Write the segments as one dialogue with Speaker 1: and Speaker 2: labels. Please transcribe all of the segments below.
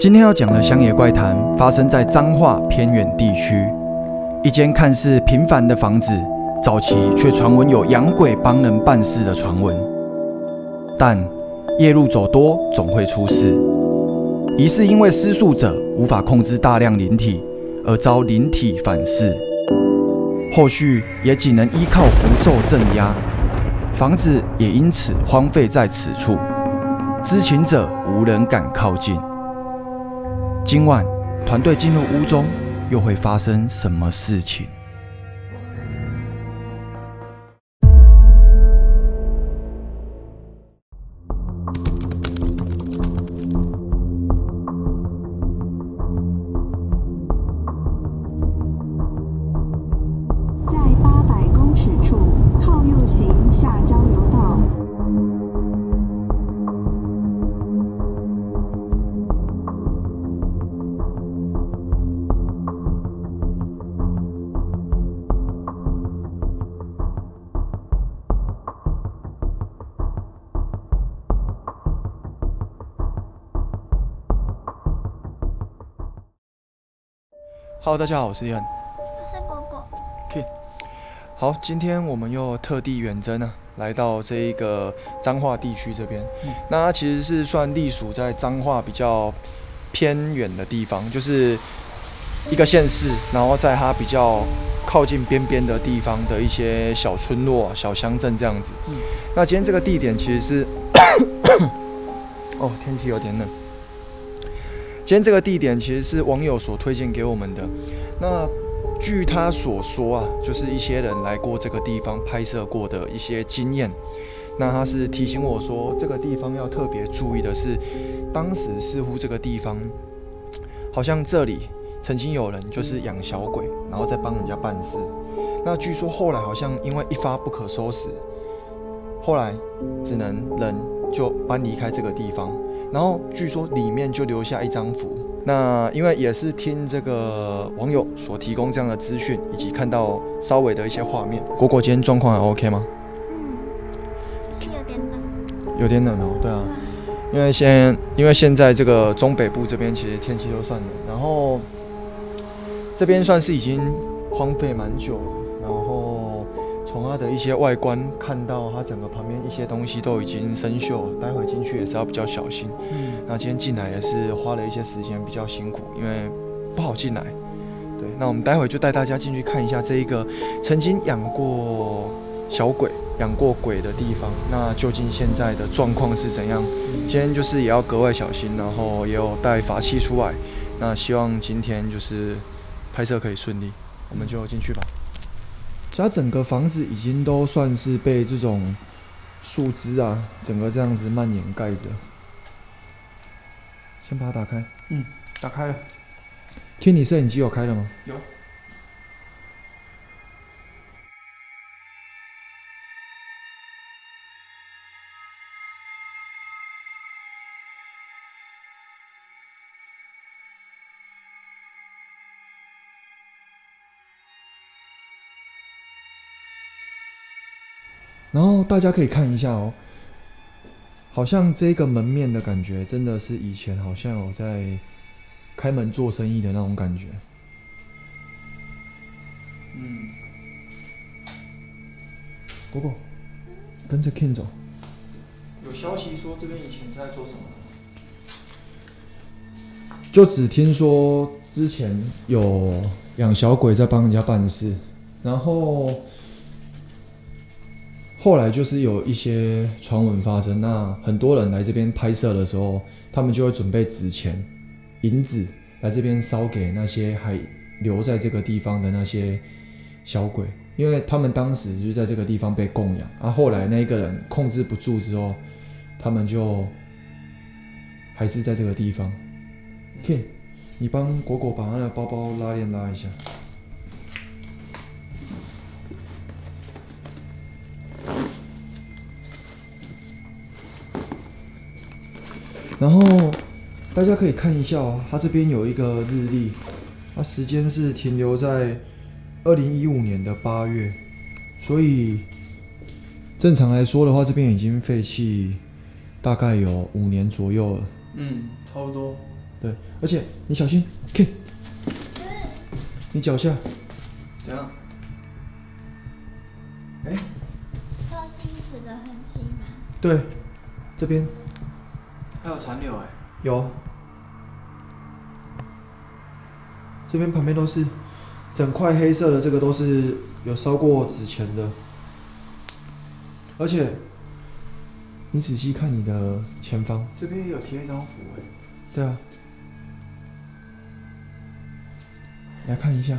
Speaker 1: 今天要讲的乡野怪谈发生在彰化偏远地区，一间看似平凡的房子，早期却传闻有养鬼帮人办事的传闻。但夜路走多，总会出事。疑似因为施术者无法控制大量灵体，而遭灵体反噬。后续也仅能依靠符咒镇压，房子也因此荒废在此处，知情者无人敢靠近。今晚团队进入屋中，又会发生什么事情？哈喽，大家好，我是李恒。
Speaker 2: 我是果果
Speaker 1: ，OK，好，今天我们又特地远征呢，来到这一个彰化地区这边。那它其实是算隶属在彰化比较偏远的地方，就是一个县市，然后在它比较靠近边边的地方的一些小村落、小乡镇这样子。嗯那今天这个地点其实是，哦，天气有点冷。今天这个地点其实是网友所推荐给我们的。那据他所说啊，就是一些人来过这个地方拍摄过的一些经验。那他是提醒我说，这个地方要特别注意的是，当时似乎这个地方好像这里曾经有人就是养小鬼，然后再帮人家办事。那据说后来好像因为一发不可收拾，后来只能人就搬离开这个地方。然后据说里面就留下一张符。那因为也是听这个网友所提供这样的资讯，以及看到稍微的一些画面。果果今天状况还 OK 吗？
Speaker 2: 嗯，只是有点冷。
Speaker 1: 有点冷哦，对啊，因为现因为现在这个中北部这边其实天气都算冷，然后这边算是已经荒废蛮久了，从它的一些外观看到它整个旁边一些东西都已经生锈了，待会进去也是要比较小心。
Speaker 3: 嗯，
Speaker 1: 那今天进来也是花了一些时间，比较辛苦，因为不好进来。对，那我们待会就带大家进去看一下这一个曾经养过小鬼、养过鬼的地方，那究竟现在的状况是怎样？今天就是也要格外小心，然后也有带法器出来。那希望今天就是拍摄可以顺利，我们就进去吧。它整个房子已经都算是被这种树枝啊，整个这样子蔓延盖着。先把它打开。
Speaker 3: 嗯，打开了。
Speaker 1: 天你摄影机有开了吗？
Speaker 3: 有。
Speaker 1: 然后大家可以看一下哦，好像这个门面的感觉真的是以前好像有在开门做生意的那种感觉。
Speaker 3: 嗯，
Speaker 1: 果果，跟着 Ken 走。
Speaker 3: 有消息说这边以前是在做什么？
Speaker 1: 就只听说之前有养小鬼在帮人家办事，然后后来就是有一些传闻发生。那很多人来这边拍摄的时候，他们就会准备纸钱、银子来这边烧给那些还留在这个地方的那些小鬼，因为他们当时就是在这个地方被供养。啊，后来那一个人控制不住之后，他们就还是在这个地方。Ken，你帮果果把他的包包拉链拉一下。然后大家可以看一下哦，它这边有一个日历，它时间是停留在二零一五年的八月，所以正常来说的话，这边已经废弃大概有五年左右了。
Speaker 3: 嗯，差不多。
Speaker 1: 对，而且你小心，K，你脚下，
Speaker 3: 怎样？哎、
Speaker 2: 烧金子的痕迹吗？
Speaker 1: 对，这边
Speaker 3: 还有残留哎、
Speaker 1: 有，这边旁边都是整块黑色的，这个都是有烧过纸钱的，而且你仔细看你的前方，
Speaker 3: 这边也有贴一张符哎、
Speaker 1: 对啊，来看一下，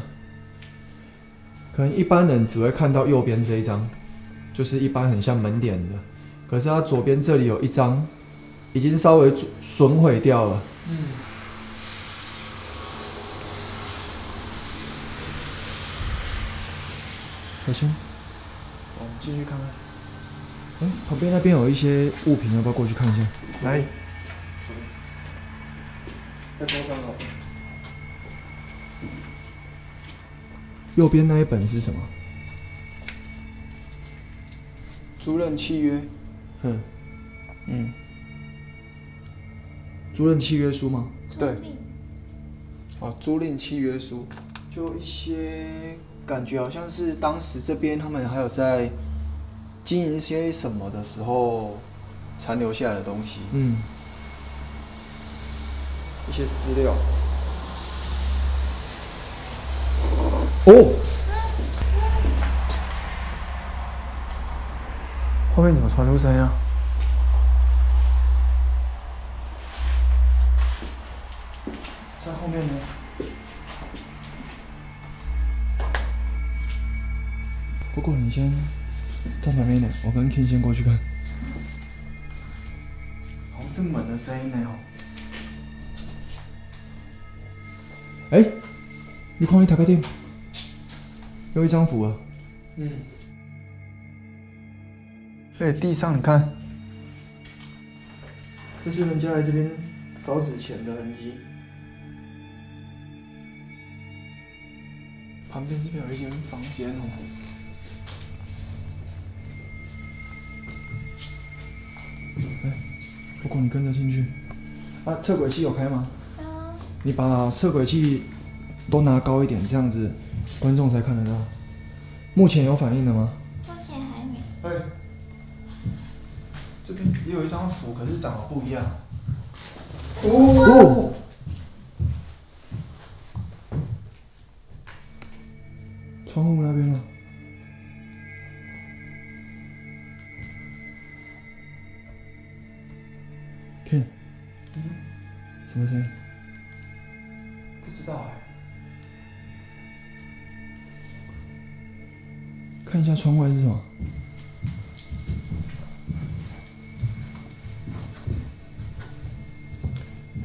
Speaker 1: 可能一般人只会看到右边这一张，就是一般很像门点的，可是它左边这里有一张，已经稍微损毁掉了。
Speaker 3: 嗯，
Speaker 1: 小心，
Speaker 3: 我们进去看看。
Speaker 1: 哎、旁边那边有一些物品，要不要过去看一下？
Speaker 3: 来，在桌上哦。
Speaker 1: 右边那一本是什么？
Speaker 3: 租赁契约。
Speaker 1: 嗯，
Speaker 3: 嗯，
Speaker 1: 租赁契约书吗？
Speaker 3: 对哦，租赁契约书，就一些感觉好像是当时这边他们还有在经营一些什么的时候残留下来的东西，
Speaker 1: 嗯，
Speaker 3: 一些资料。
Speaker 1: 哦，
Speaker 3: 后面怎么传出声音啊？在后面呢。
Speaker 1: 不过你先站旁边一点，我跟 King 先过去看。
Speaker 3: 好像是门的声音呢哦。
Speaker 1: 哎、你看你打开电，有一张符啊。
Speaker 3: 嗯。哎，地上你看，
Speaker 1: 这是人家来这边烧纸钱的痕迹。
Speaker 3: 旁边这边有一间房间哦。
Speaker 1: 不过你跟着进去。啊，测轨器有开吗？
Speaker 2: 啊，
Speaker 1: 你把测轨器都拿高一点，这样子观众才看得到。目前有反应的吗？
Speaker 2: 目前还没。
Speaker 3: 哎，这边也有一张符，可是长得不一样。
Speaker 1: 哦，窗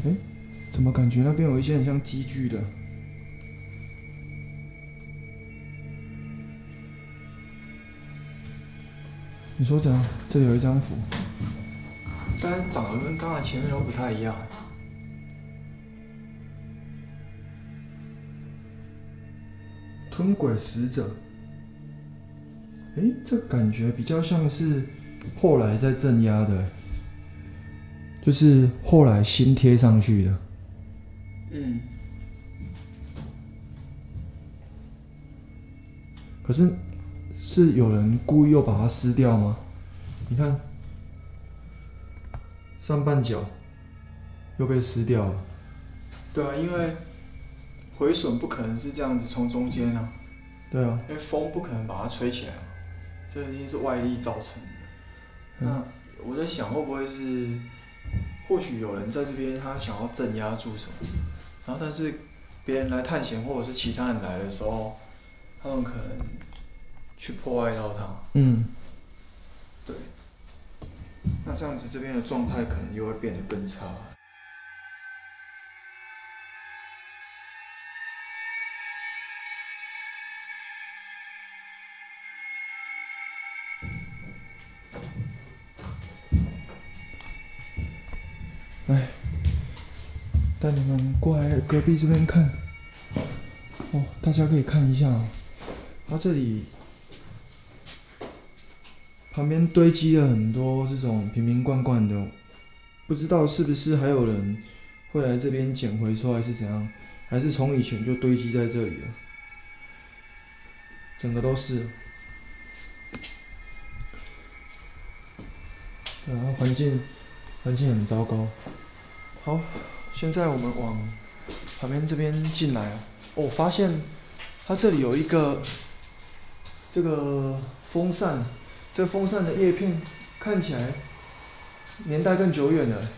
Speaker 3: 哎，
Speaker 1: 怎么感觉那边有一些很像积聚的？你说怎样？这里有一张符，
Speaker 3: 但是长得跟刚才前面都不太一样。
Speaker 1: 吞鬼使者。哎，这感觉比较像是后来在镇压的，就是后来新贴上去的。
Speaker 3: 嗯，
Speaker 1: 可是是有人故意又把它撕掉吗？你看，上半角又被撕掉了。
Speaker 3: 对啊，因为毁损不可能是这样子从中间啊，
Speaker 1: 对啊，
Speaker 3: 因为风不可能把它吹起来嘛，这一定是外力造成的。那我在想，会不会是，或许有人在这边他想要镇压住什么，然后但是别人来探险或者是其他人来的时候，他们可能去破坏到它。
Speaker 1: 嗯，
Speaker 3: 对，那这样子这边的状态可能又会变得更差。
Speaker 1: 哎，带你们过来隔壁这边看。哦，大家可以看一下啊，它这里旁边堆积了很多这种瓶瓶罐罐的，不知道是不是还有人会来这边捡回收，还是怎样？还是从以前就堆积在这里了？整个都是。然后环境环境很糟糕。好，现在我们往旁边这边进来啊。我，发现它这里有一个这个风扇，这风扇的叶片看起来年代更久远了。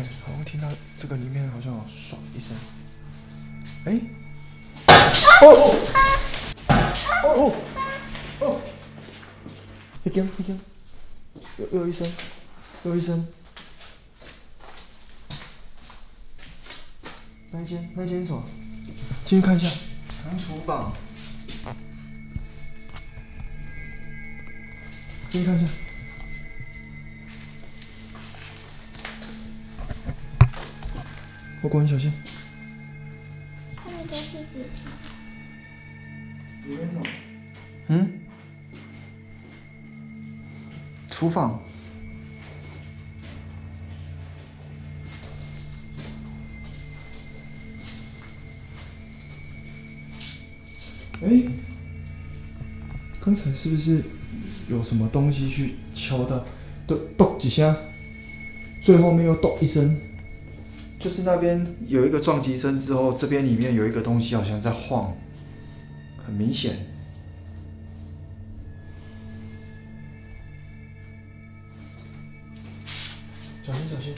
Speaker 1: 刚才好像听到这个里面好像有唰一声，哎，哦哦哦哦，一根一根，又又一声，又一声，那一间那一间什么？进去看一下，厨房，进去看一下。我管你小心。
Speaker 2: 下面都是纸条。
Speaker 1: 里面什么？嗯？厨房。哎，刚才是不是有什么东西去敲到？咚咚几下，最后面又咚一声。就是那边有一个撞击声之后，这边里面有一个东西好像在晃，很明显。小心小心！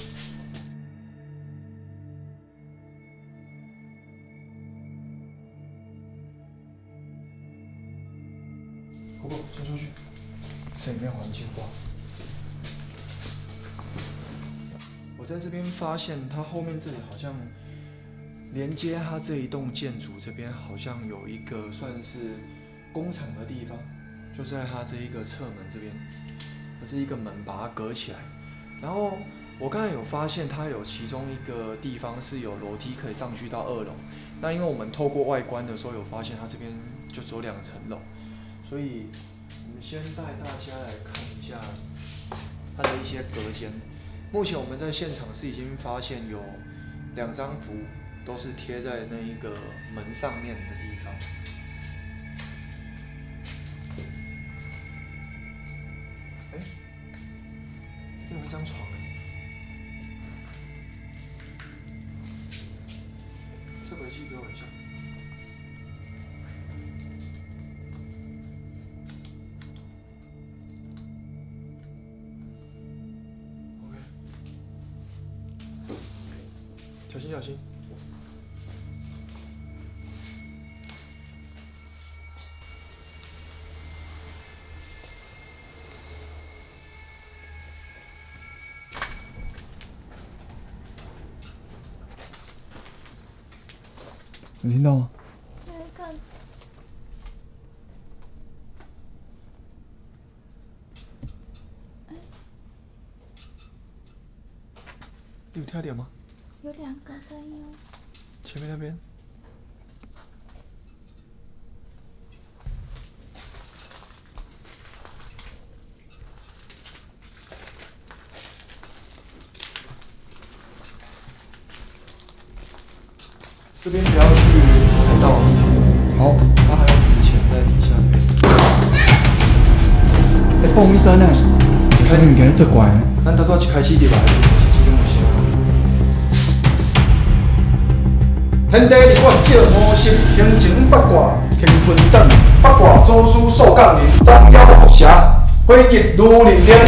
Speaker 1: 不过先出去，这里面环境不好。在这边发现，它后面这里好像连接它这一栋建筑这边，好像有一个算是工厂的地方，就在它这一个侧门这边，它是一个门把它隔起来。然后我刚才有发现，它有其中一个地方是有楼梯可以上去到二楼。那因为我们透过外观的时候有发现，它这边就只有两层楼，所以我们先带大家来看一下它的一些隔间。目前我们在现场是已经发现有两张符，都是贴在那一个门上面的地方。哎，这有一张床哎，这回去给我一下。小心小心。有听到吗？
Speaker 2: 有一个
Speaker 1: 你有听到点吗？前面那边。这边不要去踩到。好，它还有纸钱在底下。哎，嘣一声呢！一开始你给它这拐，咱大概一开始就来，天地日月照五行，行情八卦乾坤等，八卦祖师数降临，斩妖伏邪，火急如临天。